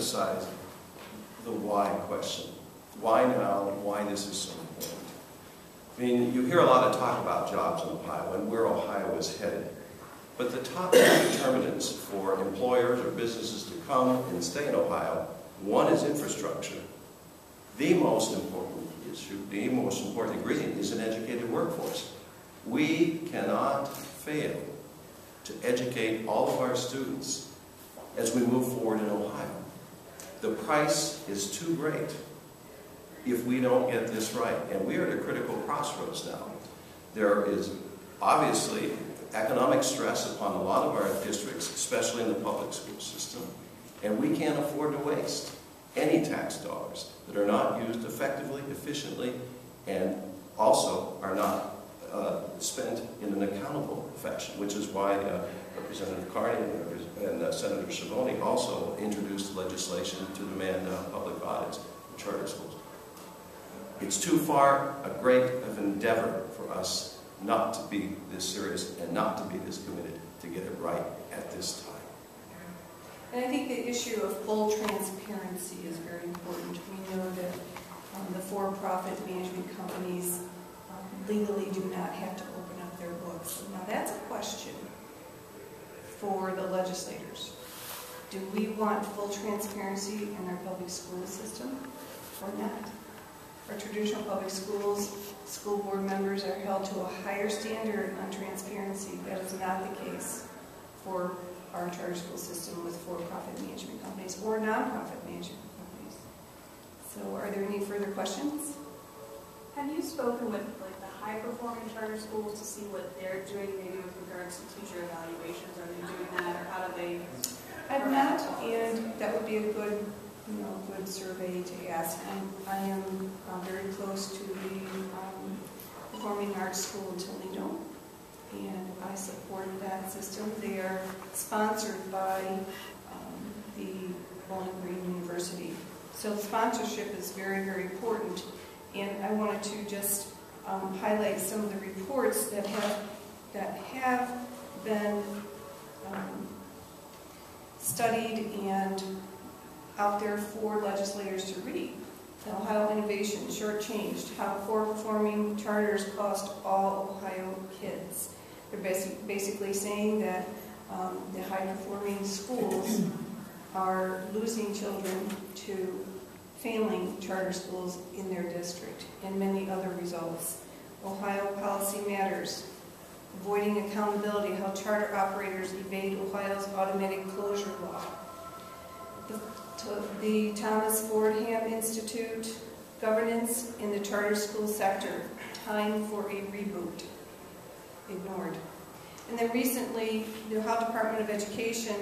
emphasize the why question. Why now? Why this is so important? I mean, you hear a lot of talk about jobs in Ohio and where Ohio is headed. But the top determinants for employers or businesses to come and stay in Ohio, one is infrastructure. The most important issue, the most important ingredient is an educated workforce. We cannot fail to educate all of our students as we move forward in Ohio. The price is too great if we don't get this right. And we are at a critical crossroads now. There is obviously economic stress upon a lot of our districts, especially in the public school system, and we can't afford to waste any tax dollars that are not used effectively, efficiently, and also are not uh, spent in an accountable fashion, which is why uh, Representative Carney and, uh, Senator Schiavoni also introduced legislation to demand uh, public audits in charter schools. It's too far a great of endeavor for us not to be this serious and not to be this committed to get it right at this time. And I think the issue of full transparency is very important. We know that um, the for-profit management companies legally do not have to open up their books. Now that's a question for the legislators. Do we want full transparency in our public school system or not? Our traditional public schools, school board members are held to a higher standard on transparency. That is not the case for our charter school system with for-profit management companies or nonprofit management companies. So are there any further questions? Have you spoken with like the high-performing charter schools to see what they're doing maybe with regards to teacher evaluations? Are they doing that or how do they? I've not, and that would be a good you know, good survey to ask. I'm, I am uh, very close to the um, Performing Arts School in Toledo, and I support that system. They are sponsored by um, the Bowling Green University. So sponsorship is very, very important. And I wanted to just um, highlight some of the reports that have that have been um, studied and out there for legislators to read. Ohio Innovation, shortchanged, how poor performing charters cost all Ohio kids. They're basic, basically saying that um, the high performing schools are losing children to failing charter schools in their district and many other results. Ohio Policy Matters, avoiding accountability, how charter operators evade Ohio's automatic closure law the Thomas Fordham Institute, Governance in the Charter School Sector, Time for a Reboot, ignored. And then recently, the Ohio Department of Education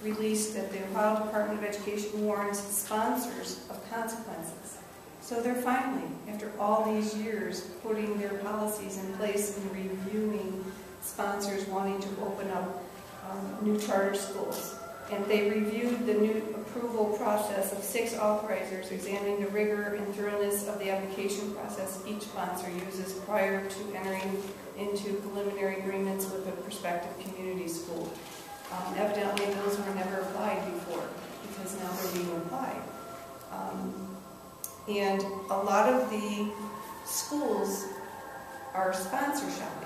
released that the Ohio Department of Education warns sponsors of consequences. So they're finally, after all these years, putting their policies in place and reviewing sponsors wanting to open up um, new charter schools and they reviewed the new approval process of six authorizers, examining the rigor and thoroughness of the application process each sponsor uses prior to entering into preliminary agreements with a prospective community school. Um, evidently, those were never applied before, because now they're being applied. Um, and a lot of the schools are sponsor shopping.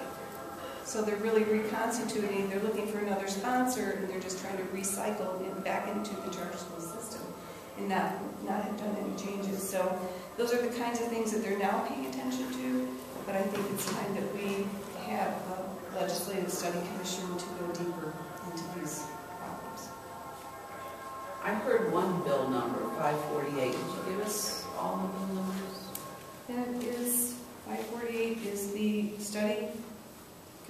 So they're really reconstituting, they're looking for another sponsor, and they're just trying to recycle it back into the charter school system and not, not have done any changes. So those are the kinds of things that they're now paying attention to, but I think it's time that we have a legislative study commission to go deeper into these problems. I heard one bill number, 548. Did you give us all the bill numbers? That is,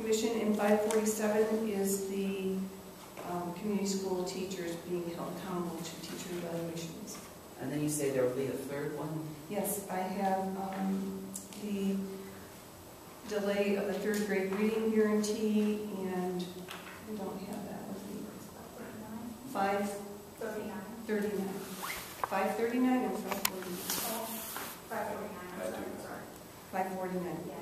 Commission in 547 is the um, community school teachers being held accountable to teacher evaluations. And then you say there will be a third one? Yes, I have um, the delay of the third grade reading guarantee, and I don't have that with me. 539. 539 or 549? Oh, 549, sorry. 549. Yeah.